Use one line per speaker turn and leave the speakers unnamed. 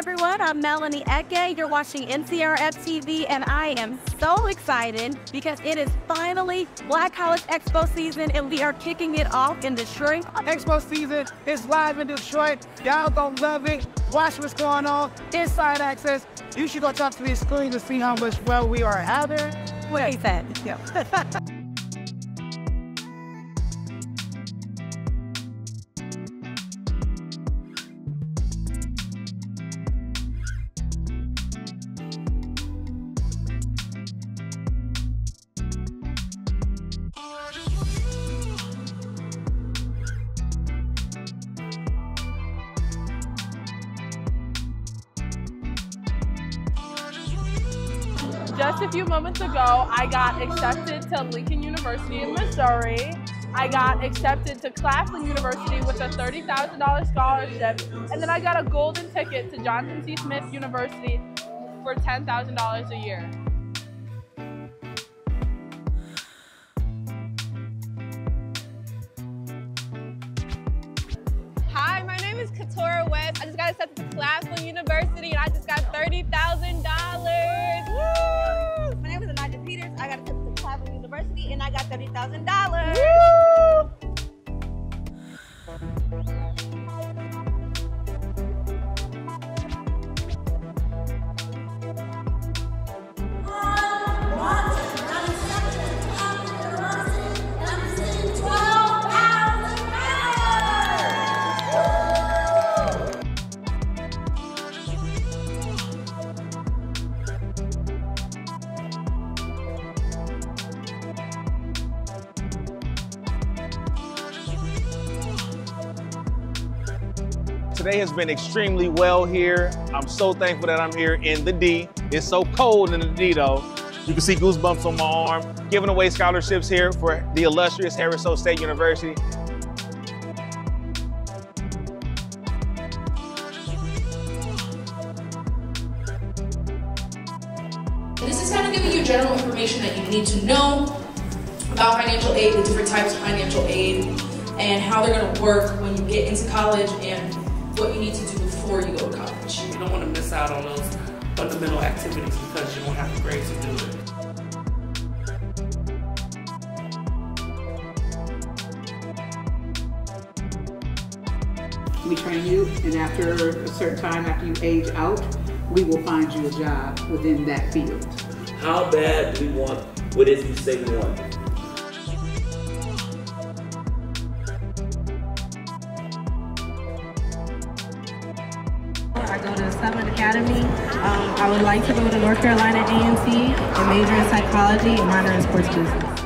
everyone. I'm Melanie Eke. You're watching NCRF TV, and I am so excited because it is finally Black College Expo season, and we are kicking it off in Detroit.
Expo season is live in Detroit. Y'all gonna love it. Watch what's going on. Inside access. You should go talk to the screen to see how much well we are having.
What he said.
Yeah.
Just a few moments ago, I got accepted to Lincoln University in Missouri. I got accepted to Claflin University with a $30,000 scholarship. And then I got a golden ticket to Johnson C. Smith University for $10,000 a year.
Hi, my name is Katora West. I just got accepted to Claflin University and I just got $30,000.
$1,000.
Today has been extremely well here. I'm so thankful that I'm here in the D. It's so cold in the D though. You can see goosebumps on my arm. Giving away scholarships here for the illustrious Harris Stowe State University.
This is kind of giving you general information that you need to know about financial aid, the different types of financial aid, and how they're going to work when you get into college and what you need to do before you go to college.
You don't want to miss out on those fundamental activities because you don't have the grades to do it.
We train you, and after a certain time, after you age out, we will find you a job within that field.
How bad do we want what is you say we want?
Go to Summit Academy. Um, I would like to go to North Carolina A&T and major in psychology and minor in sports business.